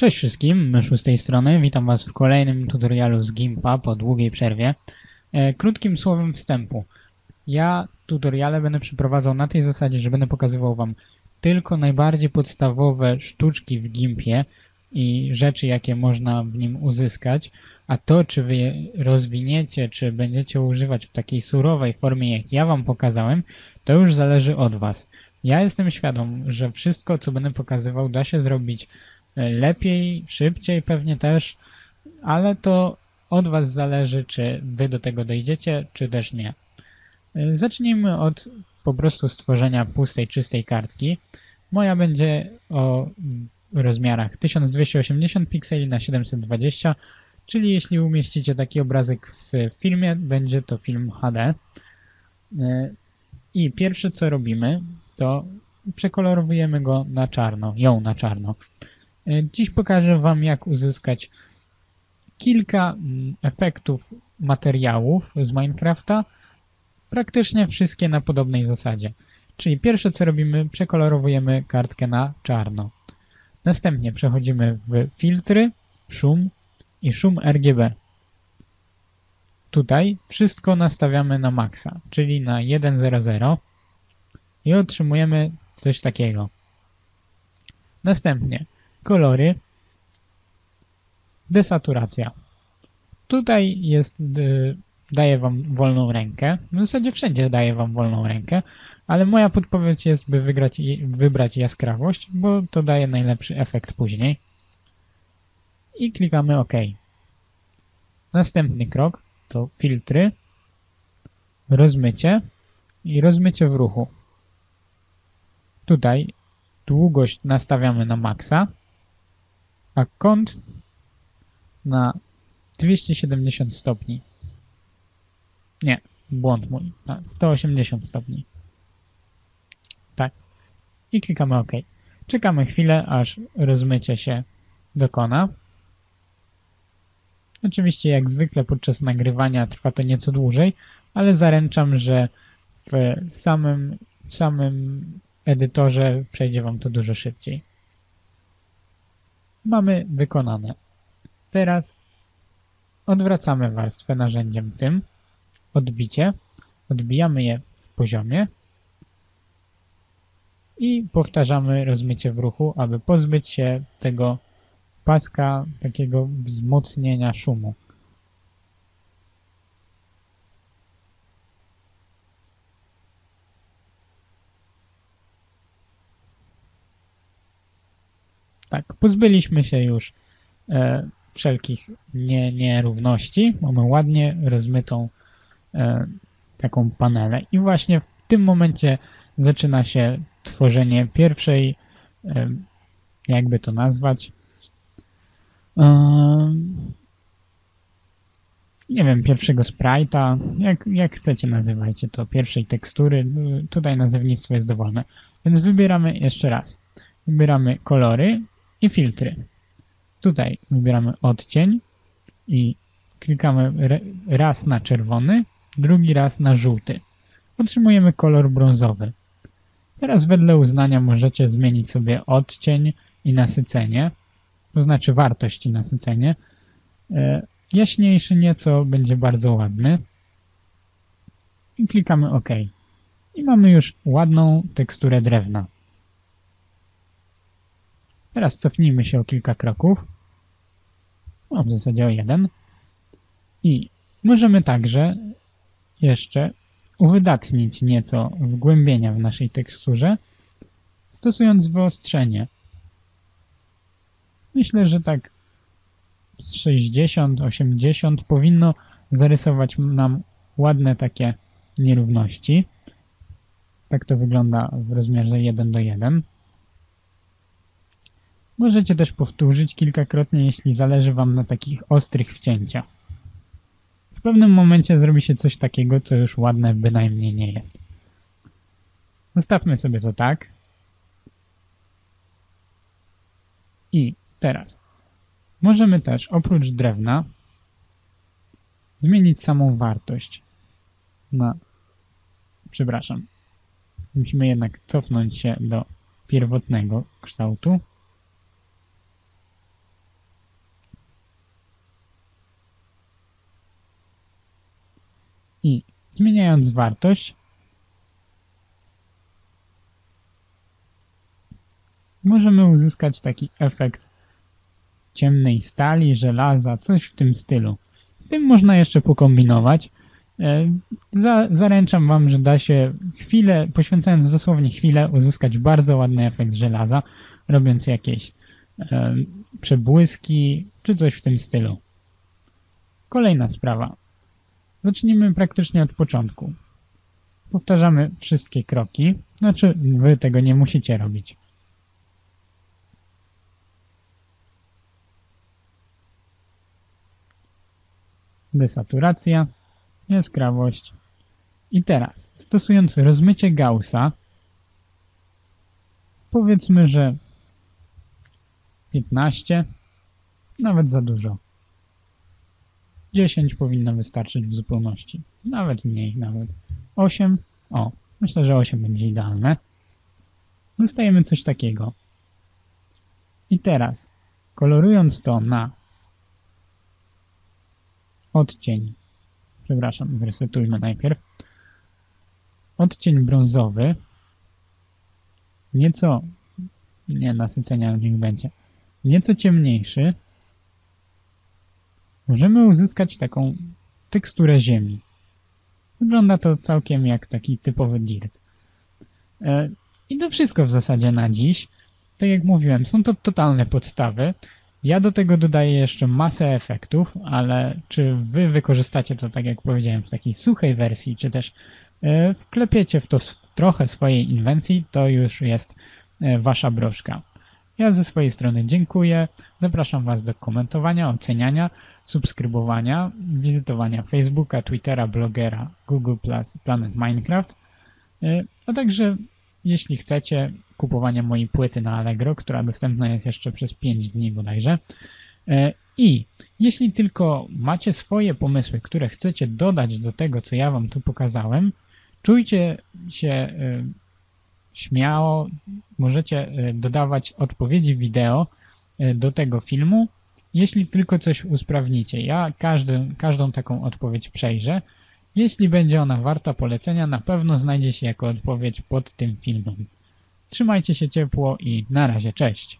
Cześć wszystkim, Myszu z tej strony. Witam Was w kolejnym tutorialu z Gimpa po długiej przerwie. E, krótkim słowem wstępu. Ja tutoriale będę przeprowadzał na tej zasadzie, że będę pokazywał Wam tylko najbardziej podstawowe sztuczki w Gimpie i rzeczy, jakie można w nim uzyskać, a to, czy Wy je rozwiniecie, czy będziecie używać w takiej surowej formie, jak ja Wam pokazałem, to już zależy od Was. Ja jestem świadom, że wszystko, co będę pokazywał, da się zrobić lepiej, szybciej pewnie też, ale to od Was zależy, czy Wy do tego dojdziecie, czy też nie. Zacznijmy od po prostu stworzenia pustej, czystej kartki. Moja będzie o rozmiarach 1280 pikseli na 720, czyli jeśli umieścicie taki obrazek w filmie, będzie to film HD. I pierwsze co robimy, to przekolorowujemy go na czarno, ją na czarno. E, dziś pokażę Wam, jak uzyskać kilka mm, efektów materiałów z Minecrafta, praktycznie wszystkie na podobnej zasadzie. Czyli pierwsze co robimy, przekolorowujemy kartkę na czarno. Następnie przechodzimy w filtry, szum i szum RGB. Tutaj wszystko nastawiamy na maksa, czyli na 1.00 i otrzymujemy coś takiego. Następnie kolory, desaturacja. Tutaj jest, y, daje Wam wolną rękę. W zasadzie wszędzie daje Wam wolną rękę, ale moja podpowiedź jest, by wygrać, wybrać jaskrawość, bo to daje najlepszy efekt później. I klikamy OK. Następny krok to filtry, rozmycie i rozmycie w ruchu. Tutaj długość nastawiamy na maksa, a kąt na 270 stopni. Nie, błąd mój. Na 180 stopni. Tak. I klikamy OK. Czekamy chwilę, aż rozmycie się dokona. Oczywiście, jak zwykle podczas nagrywania trwa to nieco dłużej, ale zaręczam, że w samym, w samym edytorze przejdzie Wam to dużo szybciej mamy wykonane. Teraz odwracamy warstwę narzędziem tym, odbicie, odbijamy je w poziomie i powtarzamy rozmycie w ruchu, aby pozbyć się tego paska takiego wzmocnienia szumu. Tak, pozbyliśmy się już e, wszelkich nie, nierówności. Mamy ładnie rozmytą e, taką panelę. I właśnie w tym momencie zaczyna się tworzenie pierwszej, e, jakby to nazwać, e, nie wiem, pierwszego sprite'a, jak, jak chcecie nazywajcie to, pierwszej tekstury. Tutaj nazewnictwo jest dowolne. Więc wybieramy jeszcze raz. Wybieramy kolory i filtry. Tutaj wybieramy odcień i klikamy raz na czerwony, drugi raz na żółty. Otrzymujemy kolor brązowy. Teraz wedle uznania możecie zmienić sobie odcień i nasycenie, to znaczy wartość i nasycenie. E, jaśniejszy nieco będzie bardzo ładny. I klikamy OK. I mamy już ładną teksturę drewna. Teraz cofnijmy się o kilka kroków. No, w zasadzie o jeden. I możemy także jeszcze uwydatnić nieco wgłębienia w naszej teksturze, stosując wyostrzenie. Myślę, że tak z 60-80 powinno zarysować nam ładne takie nierówności. Tak to wygląda w rozmiarze 1 do 1. Możecie też powtórzyć kilkakrotnie, jeśli zależy Wam na takich ostrych wcięciach. W pewnym momencie zrobi się coś takiego, co już ładne bynajmniej nie jest. Zostawmy sobie to tak. I teraz możemy też oprócz drewna zmienić samą wartość na... Przepraszam. Musimy jednak cofnąć się do pierwotnego kształtu. Zmieniając wartość, możemy uzyskać taki efekt ciemnej stali, żelaza, coś w tym stylu. Z tym można jeszcze pokombinować. E, za, zaręczam Wam, że da się chwilę, poświęcając dosłownie chwilę, uzyskać bardzo ładny efekt żelaza, robiąc jakieś e, przebłyski czy coś w tym stylu. Kolejna sprawa. Zacznijmy praktycznie od początku. Powtarzamy wszystkie kroki, znaczy Wy tego nie musicie robić. Desaturacja, jaskrawość. I teraz, stosując rozmycie Gaussa, powiedzmy, że 15, nawet za dużo. 10 powinno wystarczyć w zupełności. Nawet mniej, nawet 8. O, myślę, że 8 będzie idealne. Dostajemy coś takiego. I teraz, kolorując to na odcień, przepraszam, zresetujmy najpierw, odcień brązowy, nieco, nie, nasycenia niech będzie, nieco ciemniejszy, możemy uzyskać taką teksturę ziemi. Wygląda to całkiem jak taki typowy dirt. E, I to wszystko w zasadzie na dziś. Tak jak mówiłem, są to totalne podstawy. Ja do tego dodaję jeszcze masę efektów, ale czy wy wykorzystacie to, tak jak powiedziałem, w takiej suchej wersji, czy też e, wklepiecie w to trochę swojej inwencji, to już jest e, wasza broszka. Ja ze swojej strony dziękuję. Zapraszam Was do komentowania, oceniania, subskrybowania, wizytowania Facebooka, Twittera, blogera, Google+, Planet Minecraft, e, a także jeśli chcecie kupowania mojej płyty na Allegro, która dostępna jest jeszcze przez 5 dni bodajże. E, I jeśli tylko macie swoje pomysły, które chcecie dodać do tego, co ja Wam tu pokazałem, czujcie się e, śmiało, możecie dodawać odpowiedzi wideo do tego filmu, jeśli tylko coś usprawnicie. Ja każdy, każdą taką odpowiedź przejrzę. Jeśli będzie ona warta polecenia, na pewno znajdzie się jako odpowiedź pod tym filmem. Trzymajcie się ciepło i na razie, cześć!